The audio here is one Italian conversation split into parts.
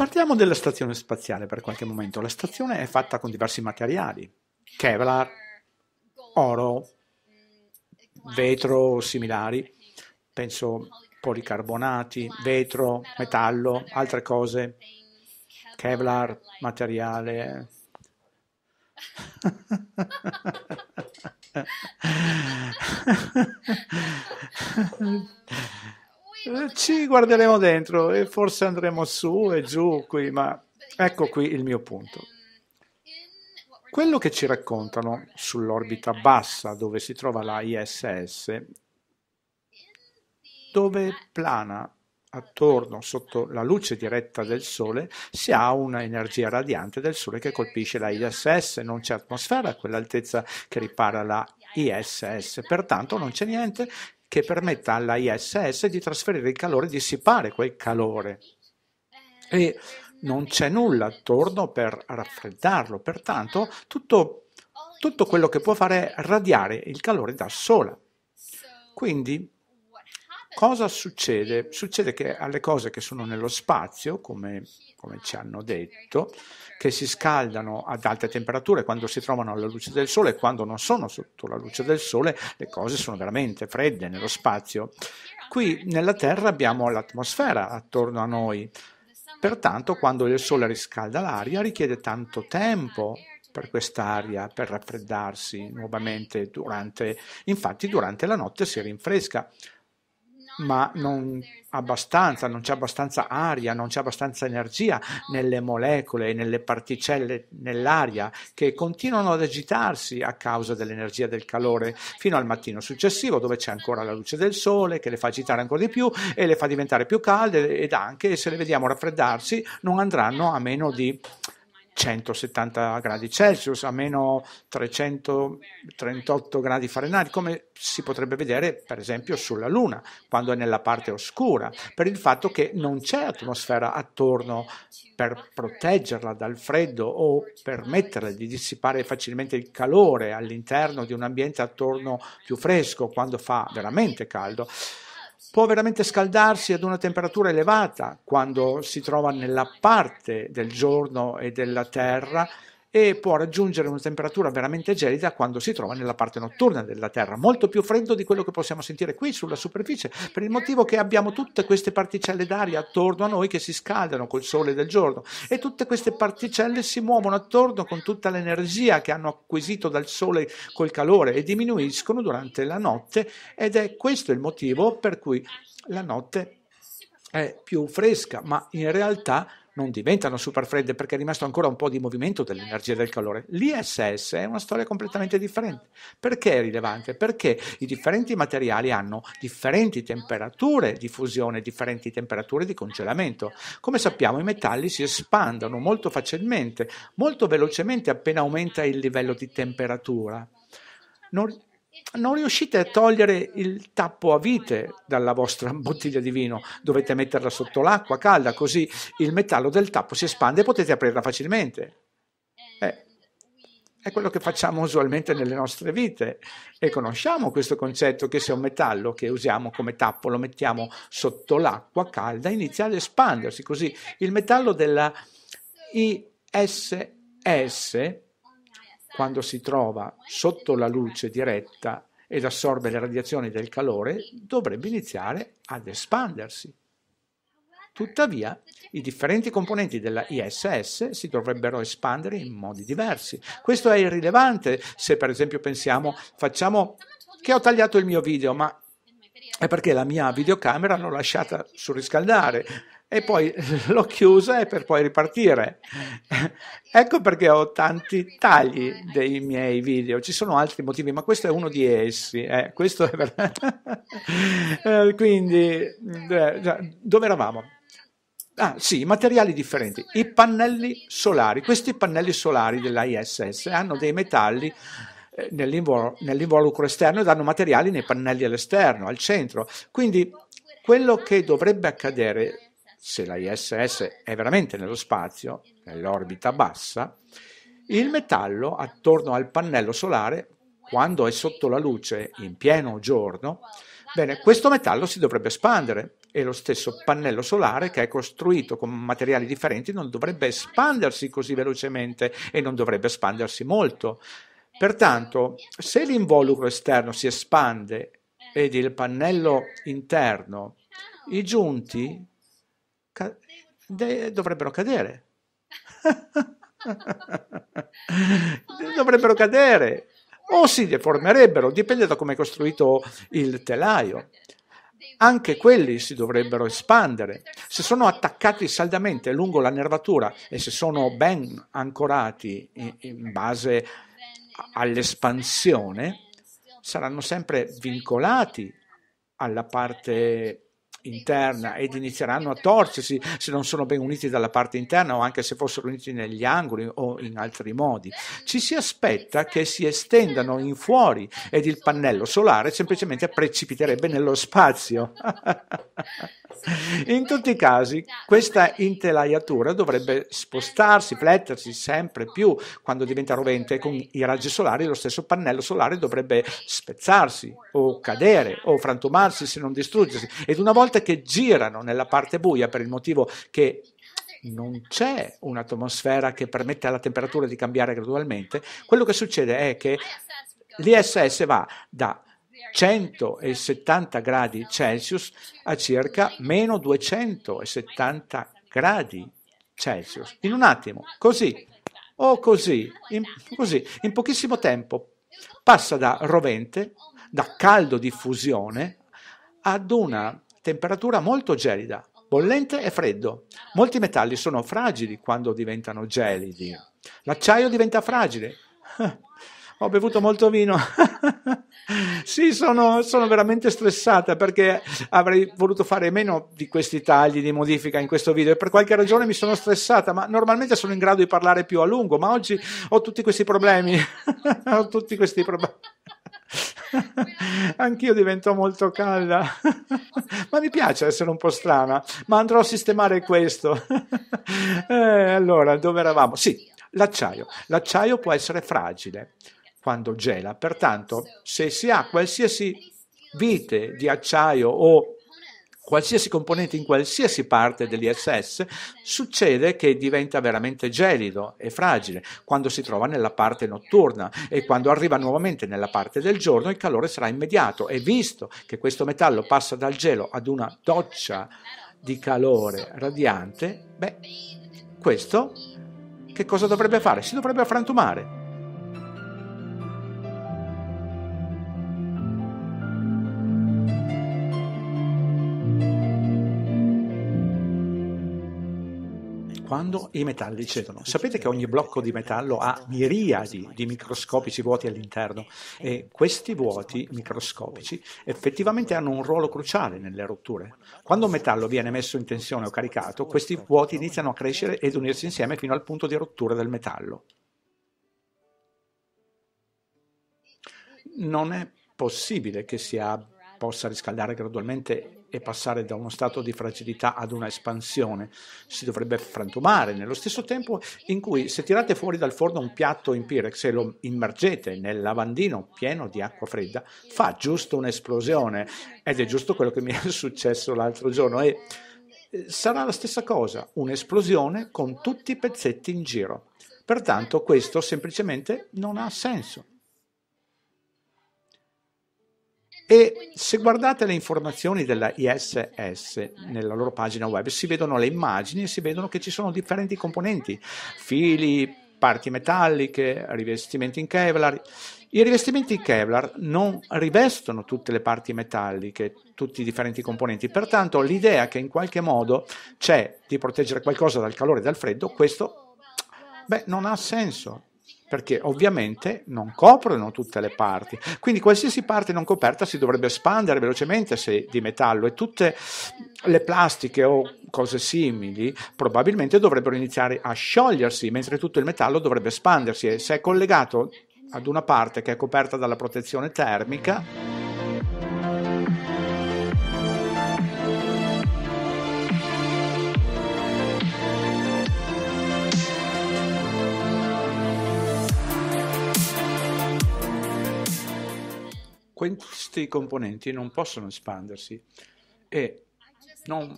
Partiamo della stazione spaziale per qualche momento. La stazione è fatta con diversi materiali, Kevlar, oro, vetro similari, penso policarbonati, vetro, metallo, altre cose, Kevlar, materiale. Ci guarderemo dentro e forse andremo su e giù qui, ma ecco qui il mio punto. Quello che ci raccontano sull'orbita bassa dove si trova la ISS, dove plana attorno sotto la luce diretta del Sole si ha un'energia radiante del Sole che colpisce la ISS, non c'è atmosfera a quell'altezza che ripara la ISS, pertanto non c'è niente che permetta alla ISS di trasferire il calore, dissipare quel calore. E non c'è nulla attorno per raffreddarlo, pertanto tutto, tutto quello che può fare è radiare il calore da sola. Quindi cosa succede? Succede che alle cose che sono nello spazio, come, come, ci hanno detto, che si scaldano ad alte temperature quando si trovano alla luce del sole e quando non sono sotto la luce del sole, le cose sono veramente fredde nello spazio. Qui nella Terra abbiamo l'atmosfera attorno a noi, Pertanto, quando il sole riscalda l'aria, richiede tanto tempo per quest'aria per raffreddarsi nuovamente durante, infatti durante la notte si rinfresca ma non abbastanza, non c'è abbastanza aria, non c'è abbastanza energia nelle molecole, nelle particelle nell'aria che continuano ad agitarsi a causa dell'energia del calore fino al mattino successivo dove c'è ancora la luce del sole che le fa agitare ancora di più e le fa diventare più calde ed anche se le vediamo raffreddarsi non andranno a meno di 170 gradi Celsius a meno 338 gradi Fahrenheit, come si potrebbe vedere per esempio sulla Luna, quando è nella parte oscura, per il fatto che non c'è atmosfera attorno per proteggerla dal freddo o permetterle di dissipare facilmente il calore all'interno di un ambiente attorno più fresco quando fa veramente caldo può veramente scaldarsi ad una temperatura elevata quando si trova nella parte del giorno e della terra e può raggiungere una temperatura veramente gelida quando si trova nella parte notturna della Terra, molto più freddo di quello che possiamo sentire qui sulla superficie, per il motivo che abbiamo tutte queste particelle d'aria attorno a noi che si scaldano col sole del giorno e tutte queste particelle si muovono attorno con tutta l'energia che hanno acquisito dal sole col calore e diminuiscono durante la notte ed è questo il motivo per cui la notte è più fresca, ma in realtà non diventano super fredde perché è rimasto ancora un po' di movimento dell'energia del calore. L'ISS è una storia completamente differente. Perché è rilevante? Perché i differenti materiali hanno differenti temperature di fusione, differenti temperature di congelamento. Come sappiamo i metalli si espandono molto facilmente, molto velocemente appena aumenta il livello di temperatura. Non, non riuscite a togliere il tappo a vite dalla vostra bottiglia di vino, dovete metterla sotto l'acqua calda, così il metallo del tappo si espande e potete aprirla facilmente. Eh, è quello che facciamo usualmente nelle nostre vite e conosciamo questo concetto che se un metallo che usiamo come tappo lo mettiamo sotto l'acqua calda inizia ad espandersi, così il metallo della ISS quando si trova sotto la luce diretta ed assorbe le radiazioni del calore, dovrebbe iniziare ad espandersi. Tuttavia, i differenti componenti della ISS si dovrebbero espandere in modi diversi. Questo è irrilevante se per esempio pensiamo, facciamo che ho tagliato il mio video, ma è perché la mia videocamera l'ho lasciata surriscaldare e poi l'ho chiusa e per poi ripartire. ecco perché ho tanti tagli dei miei video, ci sono altri motivi, ma questo è uno di essi. Eh, per... Eh, quindi, eh, dove eravamo? Ah sì, materiali differenti. I pannelli solari, questi pannelli solari della ISS hanno dei metalli eh, nell'involucro esterno e danno materiali nei pannelli all'esterno, al centro. Quindi quello che dovrebbe accadere se la ISS è veramente nello spazio, nell'orbita bassa, il metallo attorno al pannello solare, quando è sotto la luce in pieno giorno, Bene, questo metallo si dovrebbe espandere e lo stesso pannello solare che è costruito con materiali differenti non dovrebbe espandersi così velocemente e non dovrebbe espandersi molto. Pertanto, se l'involucro esterno si espande ed il pannello interno, i giunti ca- de- dovrebbero cadere. dovrebbero cadere o si deformerebbero, dipende da come è costruito il telaio. Anche quelli si dovrebbero espandere. Se sono attaccati saldamente lungo la nervatura e se sono ben ancorati in, in base all'espansione, saranno sempre vincolati alla parte interna ed inizieranno a torcersi se non sono ben uniti dalla parte interna o anche se fossero uniti negli angoli o in altri modi. Ci si aspetta che si estendano in fuori ed il pannello solare semplicemente precipiterebbe nello spazio. In tutti i casi, questa intelaiatura dovrebbe spostarsi, flettersi sempre più quando diventa rovente con i raggi solari, lo stesso pannello solare dovrebbe spezzarsi o cadere o frantumarsi se non distruggersi. Ed una volta che girano nella parte buia per il motivo che non c'è un'atmosfera che permette alla temperatura di cambiare gradualmente, quello che succede è che l'ISS va da 170 gradi Celsius a circa meno 270 gradi Celsius. In un attimo, così o così, in, così, in pochissimo tempo passa da rovente, da caldo di fusione, ad una temperatura molto gelida, bollente e freddo. Molti metalli sono fragili quando diventano gelidi. L'acciaio diventa fragile. Ho bevuto molto vino. sì, sono, sono, veramente stressata perché avrei voluto fare meno di questi tagli di modifica in questo video e per qualche ragione mi sono stressata, ma normalmente sono in grado di parlare più a lungo, ma oggi ho tutti questi problemi. ho tutti questi problemi. Anch'io divento molto calda, ma mi piace essere un po' strana, ma andrò a sistemare questo. eh, allora, dove eravamo? Sì, l'acciaio. L'acciaio può essere fragile quando gela. Pertanto, se si ha qualsiasi vite di acciaio o qualsiasi componente in qualsiasi parte dell'ISS, succede che diventa veramente gelido e fragile quando si trova nella parte notturna. E quando arriva nuovamente nella parte del giorno il calore sarà immediato. E visto che questo metallo passa dal gelo ad una doccia di calore radiante, beh, questo che cosa dovrebbe fare? Si dovrebbe frantumare quando i metalli cedono. Sapete che ogni blocco di metallo ha miriadi di microscopici vuoti all'interno e questi vuoti microscopici effettivamente hanno un ruolo cruciale nelle rotture. Quando un metallo viene messo in tensione o caricato, questi vuoti iniziano a crescere ed unirsi insieme fino al punto di rottura del metallo. Non è possibile che si possa riscaldare gradualmente e passare da uno stato di fragilità ad una espansione. Si dovrebbe frantumare nello stesso tempo in cui se tirate fuori dal forno un piatto in Pirex e lo immergete nel lavandino pieno di acqua fredda, fa giusto un'esplosione ed è giusto quello che mi è successo l'altro giorno e eh, sarà la stessa cosa, un'esplosione con tutti i pezzetti in giro. Pertanto questo semplicemente non ha senso. E se guardate le informazioni della ISS nella loro pagina web, si vedono le immagini e si vedono che ci sono differenti componenti, fili, parti metalliche, rivestimenti in Kevlar. I rivestimenti in Kevlar non rivestono tutte le parti metalliche, tutti i differenti componenti, pertanto l'idea che in qualche modo c'è di proteggere qualcosa dal calore e dal freddo, questo beh, non ha senso perché ovviamente non coprono tutte le parti. Quindi qualsiasi parte non coperta si dovrebbe espandere velocemente se di metallo e tutte le plastiche o cose simili probabilmente dovrebbero iniziare a sciogliersi, mentre tutto il metallo dovrebbe espandersi e se è collegato ad una parte che è coperta dalla protezione termica questi componenti non possono espandersi e non,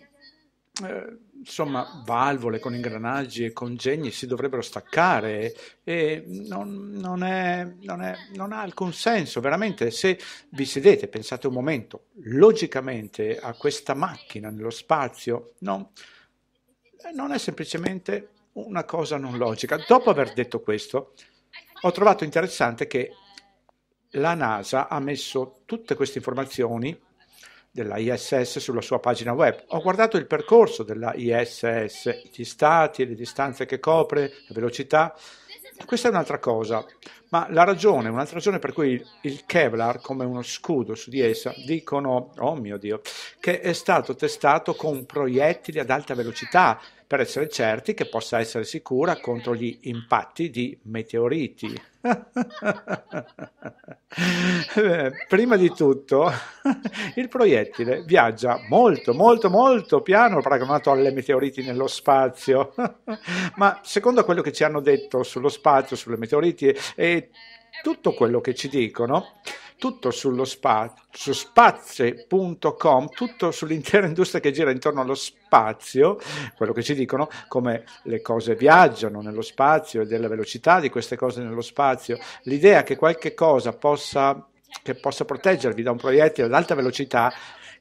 eh, insomma, valvole con ingranaggi e congegni si dovrebbero staccare e non, non, è, non, è, non, ha alcun senso. Veramente, se vi sedete, pensate un momento, logicamente a questa macchina nello spazio, non, non è semplicemente una cosa non logica. Dopo aver detto questo, ho trovato interessante che la NASA ha messo tutte queste informazioni della ISS sulla sua pagina web. Ho guardato il percorso della ISS, gli stati, le distanze che copre, la velocità. Questa è un'altra cosa, ma la ragione, un'altra ragione per cui il Kevlar, come uno scudo su di essa, dicono, oh mio Dio, che è stato testato con proiettili ad alta velocità per essere certi che possa essere sicura contro gli impatti di meteoriti. Prima di tutto, il proiettile viaggia molto, molto, molto piano paragonato alle meteoriti nello spazio. Ma secondo quello che ci hanno detto sullo spazio, sulle meteoriti e tutto quello che ci dicono, tutto sullo spazio, su spazi.com, tutto sull'intera industria che gira intorno allo spazio, quello che ci dicono, come le cose viaggiano nello spazio e della velocità di queste cose nello spazio, l'idea che qualche cosa possa, che possa proteggervi da un proiettile ad alta velocità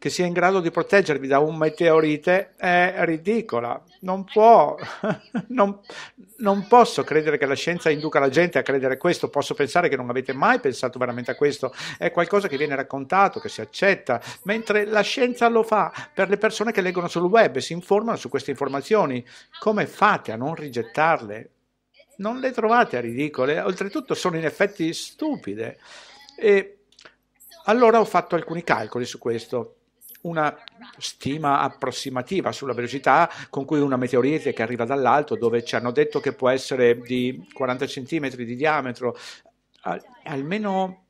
che sia in grado di proteggervi da un meteorite è ridicola. Non può, non, non posso credere che la scienza induca la gente a credere questo, posso pensare che non avete mai pensato veramente a questo, è qualcosa che viene raccontato, che si accetta, mentre la scienza lo fa per le persone che leggono sul web e si informano su queste informazioni. Come fate a non rigettarle? Non le trovate ridicole, oltretutto sono in effetti stupide. E allora ho fatto alcuni calcoli su questo una stima approssimativa sulla velocità con cui una meteorite che arriva dall'alto, dove ci hanno detto che può essere di 40 cm di diametro, almeno,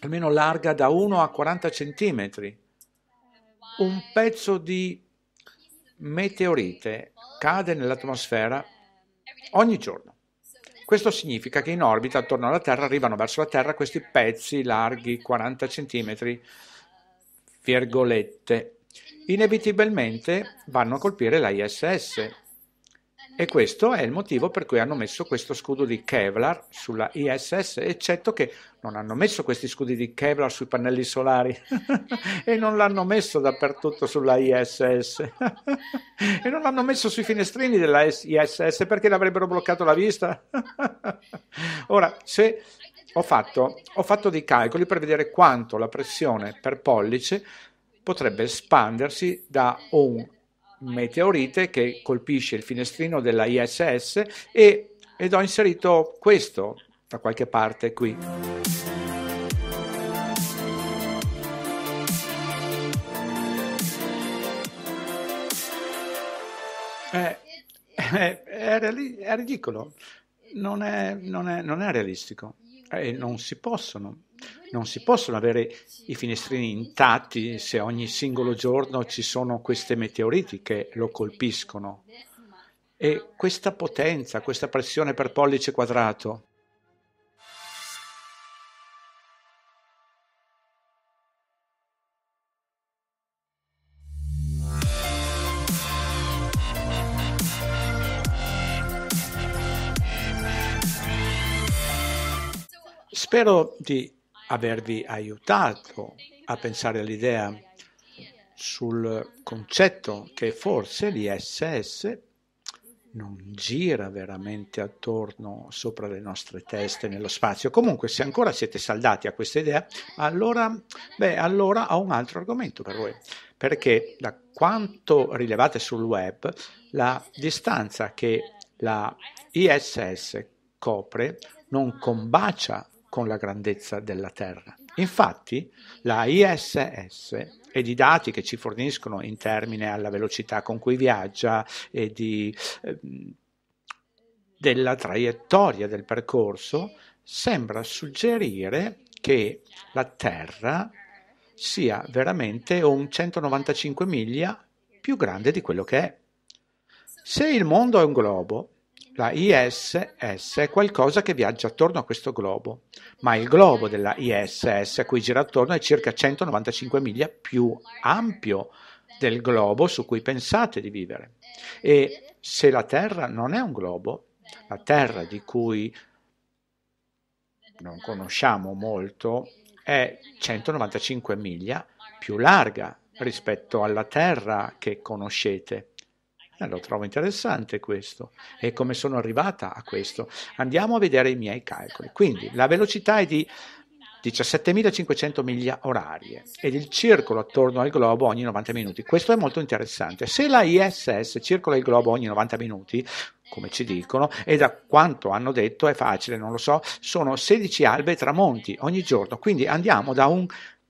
almeno larga da 1 a 40 cm. Un pezzo di meteorite cade nell'atmosfera ogni giorno. Questo significa che in orbita attorno alla Terra arrivano verso la Terra questi pezzi larghi 40 cm virgolette, inevitabilmente vanno a colpire la ISS. E questo è il motivo per cui hanno messo questo scudo di Kevlar sulla ISS, eccetto che non hanno messo questi scudi di Kevlar sui pannelli solari e non l'hanno messo dappertutto sulla ISS e non l'hanno messo sui finestrini della ISS perché l'avrebbero bloccato la vista. Ora, se ho fatto, ho fatto dei calcoli per vedere quanto la pressione per pollice potrebbe espandersi da un meteorite che colpisce il finestrino della ISS e, ed ho inserito questo da qualche parte qui. È, è, è, è ridicolo, non è, non, non è realistico eh, non si possono. Non si possono avere i finestrini intatti se ogni singolo giorno ci sono queste meteoriti che lo colpiscono. E questa potenza, questa pressione per pollice quadrato Spero di avervi aiutato a pensare all'idea sul concetto che forse l'ISS non gira veramente attorno sopra le nostre teste nello spazio. Comunque, se ancora siete saldati a questa idea, allora, beh, allora ho un altro argomento per voi, perché da quanto rilevate sul web, la distanza che la ISS copre non combacia con la grandezza della Terra. Infatti la ISS ed i dati che ci forniscono in termini alla velocità con cui viaggia e di, eh, della traiettoria del percorso sembra suggerire che la Terra sia veramente un 195 miglia più grande di quello che è. Se il mondo è un globo, la ISS è qualcosa che viaggia attorno a questo globo, ma il globo della ISS a cui gira attorno è circa 195 miglia più ampio del globo su cui pensate di vivere. E se la Terra non è un globo, la Terra di cui non conosciamo molto è 195 miglia più larga rispetto alla Terra che conoscete. Eh, lo trovo interessante questo e come sono arrivata a questo. Andiamo a vedere i miei calcoli. Quindi la velocità è di 17.500 miglia orarie ed il circolo attorno al globo ogni 90 minuti. Questo è molto interessante. Se la ISS circola il globo ogni 90 minuti, come ci dicono, e da quanto hanno detto è facile, non lo so, sono 16 albe e tramonti ogni giorno. Quindi andiamo da un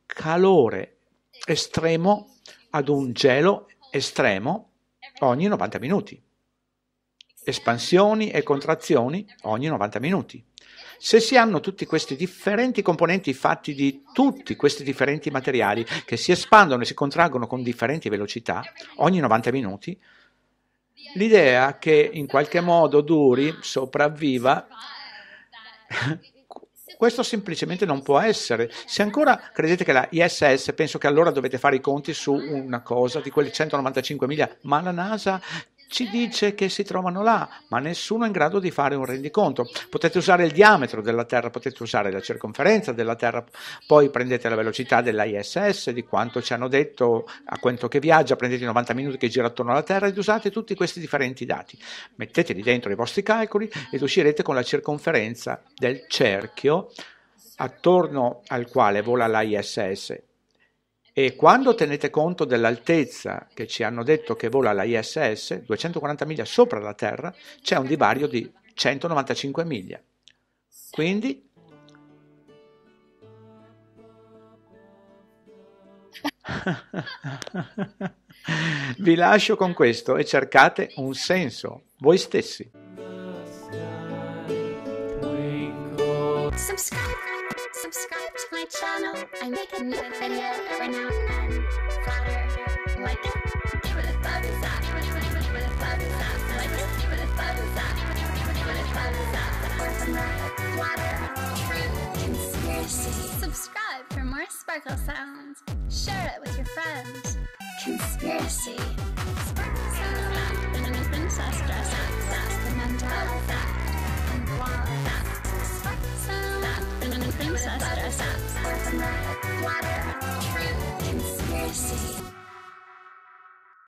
calore estremo ad un gelo estremo ogni 90 minuti. Espansioni e contrazioni ogni 90 minuti. Se si hanno tutti questi differenti componenti fatti di tutti questi differenti materiali che si espandono e si contraggono con differenti velocità ogni 90 minuti, l'idea che in qualche modo duri, sopravviva, questo semplicemente non può essere. Se ancora credete che la ISS, penso che allora dovete fare i conti su una cosa di quelle 195 miglia, ma la NASA ci dice che si trovano là, ma nessuno è in grado di fare un rendiconto. Potete usare il diametro della Terra, potete usare la circonferenza della Terra, poi prendete la velocità della ISS, di quanto ci hanno detto, a quanto che viaggia, prendete i 90 minuti che gira attorno alla Terra ed usate tutti questi differenti dati. Metteteli dentro i vostri calcoli ed uscirete con la circonferenza del cerchio attorno al quale vola la ISS e quando tenete conto dell'altezza che ci hanno detto che vola la ISS, 240 miglia sopra la Terra, c'è un divario di 195 miglia. Quindi vi lascio con questo e cercate un senso voi stessi. Channel. I make a new video every now and then. Like it, give it a thumbs up, give it a thumbs up, like it, give it a thumbs up, give it a thumbs up. True, conspiracy. Subscribe for more sparkle sounds. Share it with your friends. Conspiracy. Conspiracy.